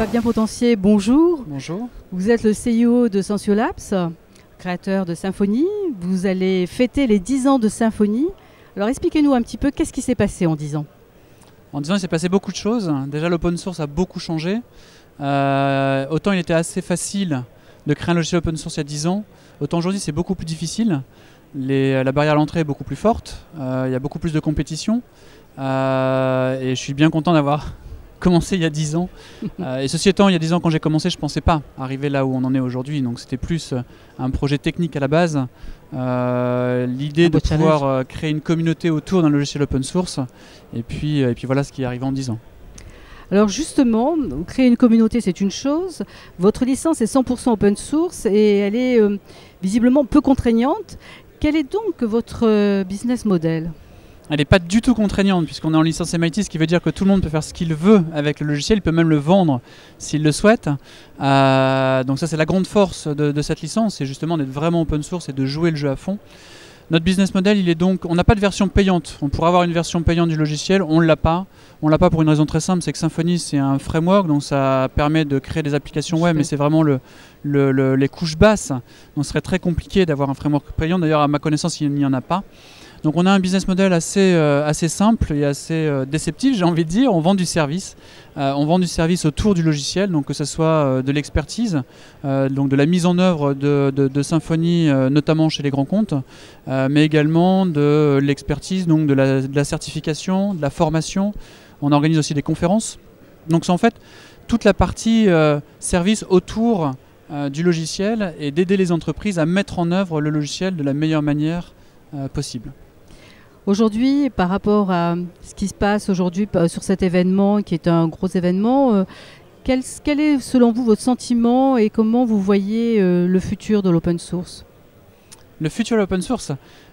Fabien Potencier, bonjour. Bonjour. Vous êtes le CEO de Sensiolabs, créateur de Symfony. Vous allez fêter les 10 ans de Symfony. Alors expliquez-nous un petit peu qu'est-ce qui s'est passé en 10 ans? En 10 ans, il s'est passé beaucoup de choses. Déjà, l'open source a beaucoup changé. Euh, autant il était assez facile de créer un logiciel open source il y a 10 ans, autant aujourd'hui c'est beaucoup plus difficile. la barrière à l'entrée est beaucoup plus forte, euh, il y a beaucoup plus de compétition. Euh, et je suis bien content d'avoir commencé il y a 10 ans. et ceci étant, il y a 10 ans quand j'ai commencé, je ne pensais pas arriver là où on en est aujourd'hui. Donc c'était plus un projet technique à la base. L'idée de pouvoir créer une communauté autour d'un logiciel open source. Et puis, et puis voilà ce qui est arrivé en 10 ans. Alors justement, créer une communauté, c'est une chose. Votre licence est 100% open source et elle est euh, visiblement peu contraignante. Quel est donc votre euh, business model? Elle n'est pas du tout contraignante puisqu'on est en licence MIT, ce qui veut dire que tout le monde peut faire ce qu'il veut avec le logiciel, il peut même le vendre s'il le souhaite. Euh, donc ça c'est la grande force de, de cette licence, c'est justement d'être vraiment open source et de jouer le jeu à fond. Notre business model, il est donc, on n'a pas de version payante. On pourrait avoir une version payante du logiciel, on ne l'a pas. On l'a pas pour une raison très simple, c'est que Symfony c'est un framework, donc ça permet de créer des applications web, mais c'est vraiment le, les couches basses. Donc ce serait très compliqué d'avoir un framework payant. D'ailleurs, à ma connaissance, il n'y en a pas. Donc on a un business model assez, euh, simple et assez euh, déceptif, j'ai envie de dire. On vend du service. Euh, on vend du service autour du logiciel, donc que ce soit de l'expertise, donc de la mise en œuvre de, Symfony, notamment chez les grands comptes, mais également de l'expertise, donc de la, de la, certification, de la formation. On organise aussi des conférences. Donc c'est en fait toute la partie service autour du logiciel et d'aider les entreprises à mettre en œuvre le logiciel de la meilleure manière possible. Aujourd'hui, par rapport à ce qui se passe aujourd'hui euh, sur cet événement, qui est un gros événement, euh, quel, est selon vous votre sentiment et comment vous voyez euh, le futur de l'open source? Le futur de l'open source?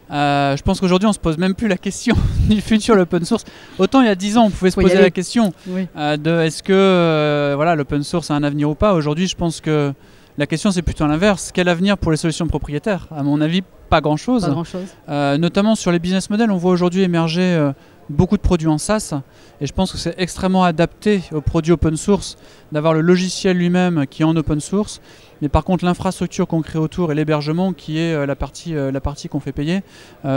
Je pense qu'aujourd'hui on se pose même plus la question du futur de l'open source. Autant il y a 10 ans on pouvait se poser la question de est-ce que voilà l'open source a un avenir ou pas. Aujourd'hui je pense que la question, c'est plutôt l'inverse. Quel avenir pour les solutions propriétaires? À mon avis, pas grand-chose. Grand euh, notamment sur les business models, on voit aujourd'hui émerger euh, beaucoup de produits en SaaS. Et je pense que c'est extrêmement adapté aux produits open source d'avoir le logiciel lui-même qui est en open source. Mais par contre, l'infrastructure qu'on crée autour et l'hébergement qui est euh, la partie, la partie qu'on fait payer,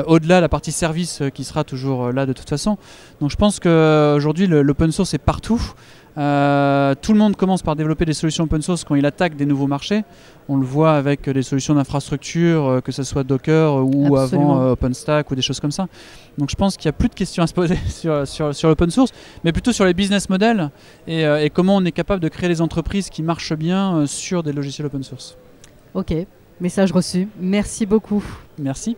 au-delà la partie service qui sera toujours là de toute façon. Donc je pense qu'aujourd'hui, l'open source est partout. Euh, tout le monde commence par développer des solutions open source quand il attaque des nouveaux marchés. On le voit avec des solutions d'infrastructure, euh, que ce soit Docker ou avant euh, OpenStack ou des choses comme ça. Donc je pense qu'il n'y a plus de questions à se poser sur, sur, l'open source, mais plutôt sur les business models et, et, comment on est capable de créer des entreprises qui marchent bien sur des logiciels open source. Ok, message reçu. Merci beaucoup. Merci.